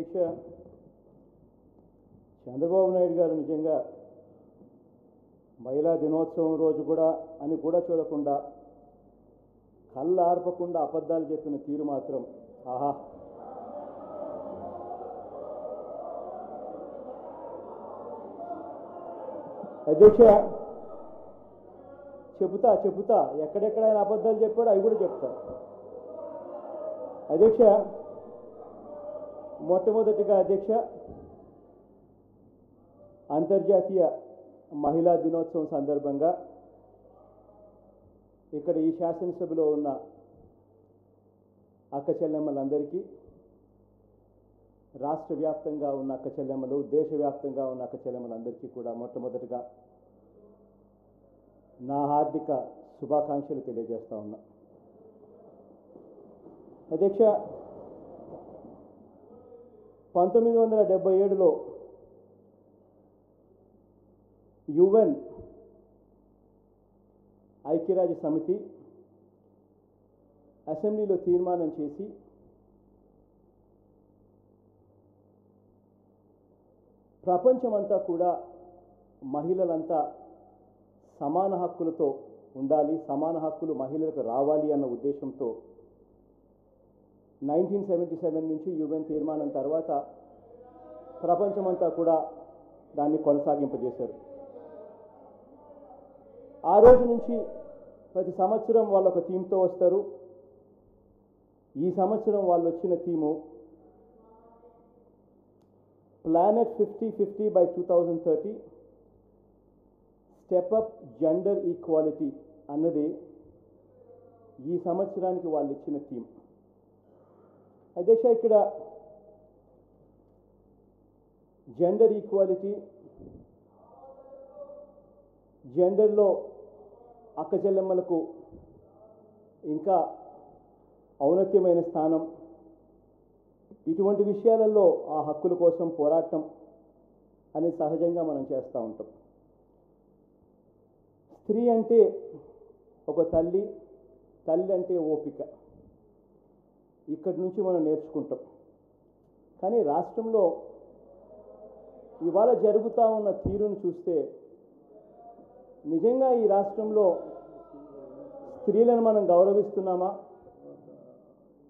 అధ్యక్ష చంద్రబాబు నాయుడు గారు నిజంగా మహిళా దినోత్సవం రోజు కూడా అని కూడా చూడకుండా కళ్ళు ఆర్పకుండా అబద్ధాలు చెప్పిన తీరు మాత్రం. ఆహా. అధ్యక్ష చెబుతా చెబుతా. ఎక్కడెక్కడ ఆయన అబద్ధాలు చెప్పాడో అవి కూడా చెప్తా. అధ్యక్ష మొట్టమొదటిగా అధ్యక్ష అంతర్జాతీయ మహిళా దినోత్సవం సందర్భంగా ఇక్కడ ఈ శాసనసభలో ఉన్న అక్క చెల్లెమ్మలందరికీ రాష్ట్ర వ్యాప్తంగా ఉన్న అక్క చెల్లెమ్మలు దేశవ్యాప్తంగా ఉన్న అక్క చెల్లెమ్మలందరికీ కూడా మొట్టమొదటిగా నా హార్దిక శుభాకాంక్షలు తెలియజేస్తా ఉన్నా. అధ్యక్ష పంతొమ్మిది వందల డెబ్బై ఏడులో యుఎన్ ఐక్యరాజ్య సమితి అసెంబ్లీలో తీర్మానం చేసి ప్రపంచమంతా కూడా మహిళలంతా సమాన హక్కులతో ఉండాలి సమాన హక్కులు మహిళలకు రావాలి అన్న ఉద్దేశంతో నైన్టీన్ సెవెంటీ సెవెన్ నుంచి యుఎన్ తీర్మానం తర్వాత ప్రపంచమంతా కూడా దాన్ని కొనసాగింపజేశారు. ఆ రోజు నుంచి ప్రతి సంవత్సరం వాళ్ళు ఒక థీమ్తో వస్తారు. ఈ సంవత్సరం వాళ్ళు వచ్చిన theme planet fifty fifty by two thousand thirty step up gender equality అన్నది ఈ సంవత్సరానికి వాళ్ళు ఇచ్చిన థీమ్. అధ్యక్ష ఇక్కడ జెండర్ ఈక్వాలిటీ జెండర్లో అక్క చెల్లెమ్మలకు ఇంకా ఔన్నత్యమైన స్థానం. ఇటువంటి విషయాలలో ఆ హక్కుల కోసం పోరాటం అనేది సహజంగా మనం చేస్తూ ఉంటాం. స్త్రీ అంటే ఒక తల్లి తల్లి అంటే ఓపిక. ఇక్కడి నుంచి మనం నేర్చుకుంటాం. కానీ రాష్ట్రంలో ఇవాళ జరుగుతూ ఉన్న తీరును చూస్తే నిజంగా ఈ రాష్ట్రంలో స్త్రీలను మనం గౌరవిస్తున్నామా?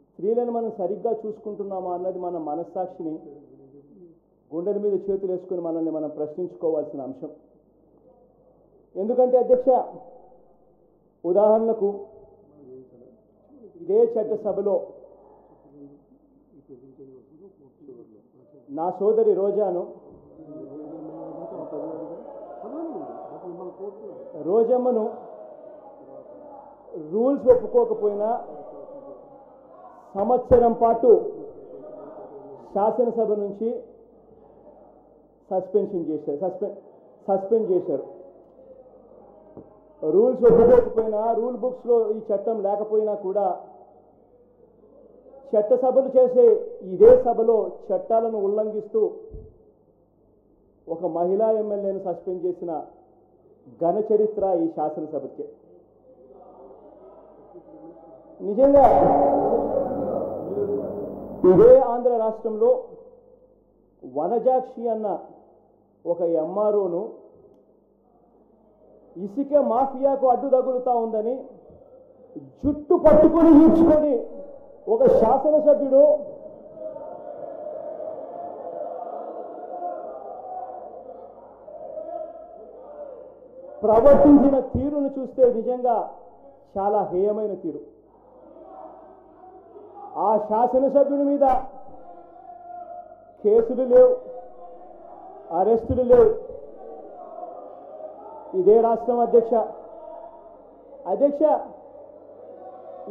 స్త్రీలను మనం సరిగ్గా చూసుకుంటున్నామా అన్నది మన మనస్సాక్షిని గుండెల మీద చేతులు వేసుకుని మనల్ని మనం ప్రశ్నించుకోవాల్సిన అంశం. ఎందుకంటే అధ్యక్ష ఉదాహరణకు ఇదే చట్టసభలో నా సోదరి రోజాను. రోజమ్మను రూల్స్ ఒప్పుకోకపోయినా సంవత్సరం పాటు శాసనసభ నుంచి సస్పెన్షన్ చేశారు. సస్పెండ్ సస్పెండ్ చేశారు. రూల్స్ ఒప్పుకోకపోయినా రూల్ బుక్స్లో ఈ చట్టం లేకపోయినా కూడా చట్టసభలు చేసే ఇదే సభలో చట్టాలను ఉల్లంఘిస్తూ ఒక మహిళా ఎమ్మెల్యేను సస్పెండ్ చేసిన ఘన చరిత్ర ఈ శాసనసభకే. నిజంగా ఇదే ఆంధ్ర రాష్ట్రంలో వనజాక్షి అన్న ఒక ఎంఆర్ఓను ఇసుక మాఫియాకు అడ్డు తగులుతా ఉందని జుట్టు పట్టుకొని ఈడ్చుకొని ఒక శాసనసభ్యుడు ప్రవర్తించిన తీరును చూస్తే నిజంగా చాలా హేయమైన తీరు. ఆ శాసనసభ్యుని మీద కేసులు లేవు అరెస్టులు లేవు. ఇదే రాష్ట్రం అధ్యక్ష. అధ్యక్ష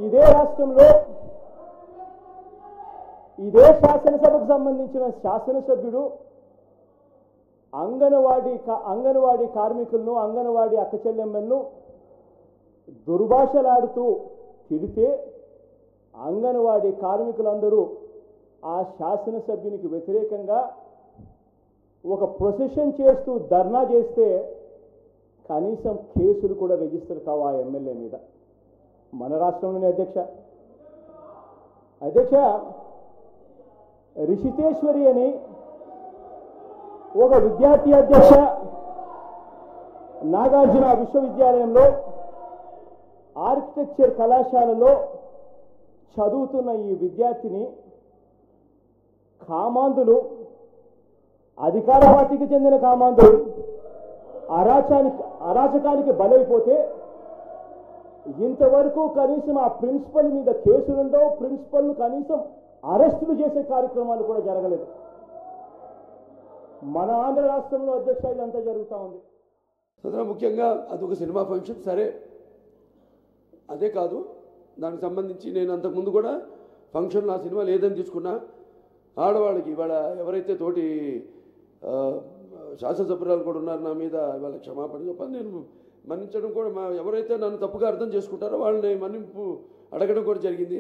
ఇదే రాష్ట్రంలో ఇదే శాసనసభకు సంబంధించిన శాసనసభ్యుడు అంగనవాడి కా- కార్మికులను అంగనవాడి అక్కచెల్లెమ్మలను దుర్భాషలాడుతూ తిడితే అంగనవాడి కార్మికులందరూ ఆ శాసనసభ్యునికి వ్యతిరేకంగా ఒక ప్రొసెషన్ చేస్తూ ధర్నా చేస్తే కనీసం కేసులు కూడా రిజిస్టర్ కావు ఆ ఎమ్మెల్యే మీద. మన రాష్ట్రంలోనే అధ్యక్ష. అధ్యక్ష రిషితేశ్వరి అని ఒక విద్యార్థి అధ్యక్ష నాగార్జున విశ్వవిద్యాలయంలో ఆర్కిటెక్చర్ కళాశాలలో చదువుతున్న ఈ విద్యార్థిని కామాంధులు అధికార పార్టీకి చెందిన కామాంధులు అరాచానికి అరాచకానికి బలైపోతే ఇంతవరకు కనీసం ఆ ప్రిన్సిపల్ మీద కేసులుండవు ప్రిన్సిపల్ను కనీసం అరెస్టులు చేసే కార్యక్రమాలు కూడా జరగలేదు. మన ఆంధ్ర రాష్ట్రంలో అధ్యక్ష ఇదంతా జరుగుతూ ఉంది. అందులో ముఖ్యంగా అదొక సినిమా ఫంక్షన్ సరే. అదే కాదు దానికి సంబంధించి నేను అంతకుముందు కూడా ఫంక్షన్ నా సినిమా లేదని తీసుకున్నా. ఆడవాళ్ళకి ఇవాళ ఎవరైతే తోటి శాసనసభ్యురాలు కూడా ఉన్నారు నా మీద వాళ్ళ క్షమాపణ చెప్పాలి. నేను మన్నించడం కూడా మా ఎవరైతే నన్ను తప్పుగా అర్థం చేసుకుంటారో వాళ్ళని మన్నింపు అడగడం కూడా జరిగింది.